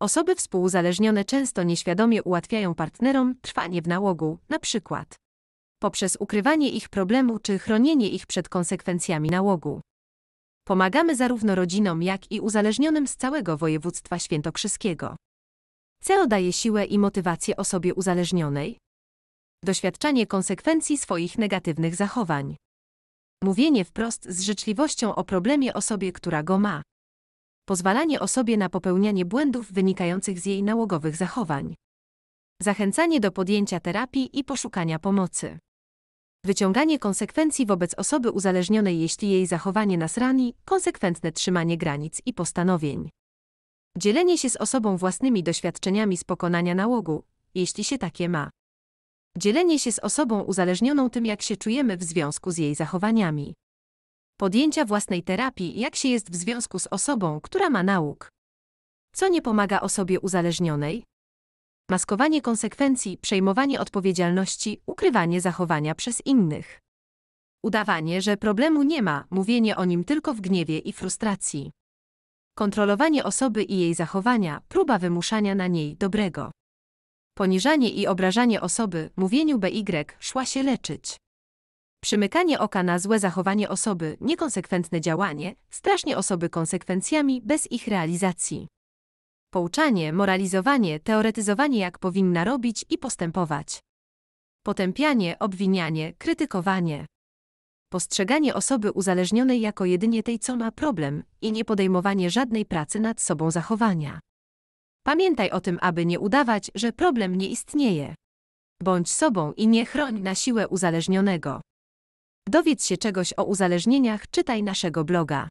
Osoby współuzależnione często nieświadomie ułatwiają partnerom trwanie w nałogu, na przykład poprzez ukrywanie ich problemu czy chronienie ich przed konsekwencjami nałogu. Pomagamy zarówno rodzinom, jak i uzależnionym z całego województwa świętokrzyskiego. CEO daje siłę i motywację osobie uzależnionej, doświadczanie konsekwencji swoich negatywnych zachowań. Mówienie wprost z życzliwością o problemie osobie, która go ma. Pozwalanie osobie na popełnianie błędów wynikających z jej nałogowych zachowań. Zachęcanie do podjęcia terapii i poszukania pomocy. Wyciąganie konsekwencji wobec osoby uzależnionej, jeśli jej zachowanie nas rani, konsekwentne trzymanie granic i postanowień. Dzielenie się z osobą własnymi doświadczeniami z pokonania nałogu, jeśli się takie ma. Dzielenie się z osobą uzależnioną tym, jak się czujemy w związku z jej zachowaniami. Podjęcia własnej terapii, jak się jest w związku z osobą, która ma nauk. Co nie pomaga osobie uzależnionej? Maskowanie konsekwencji, przejmowanie odpowiedzialności, ukrywanie zachowania przez innych. Udawanie, że problemu nie ma, mówienie o nim tylko w gniewie i frustracji. Kontrolowanie osoby i jej zachowania, próba wymuszania na niej dobrego. Poniżanie i obrażanie osoby, mówieniu BY, szła się leczyć. Przymykanie oka na złe zachowanie osoby, niekonsekwentne działanie, strasznie osoby konsekwencjami bez ich realizacji. Pouczanie, moralizowanie, teoretyzowanie jak powinna robić i postępować. Potępianie, obwinianie, krytykowanie. Postrzeganie osoby uzależnionej jako jedynie tej, co ma problem i nie podejmowanie żadnej pracy nad sobą zachowania. Pamiętaj o tym, aby nie udawać, że problem nie istnieje. Bądź sobą i nie chroń na siłę uzależnionego. Dowiedz się czegoś o uzależnieniach, czytaj naszego bloga.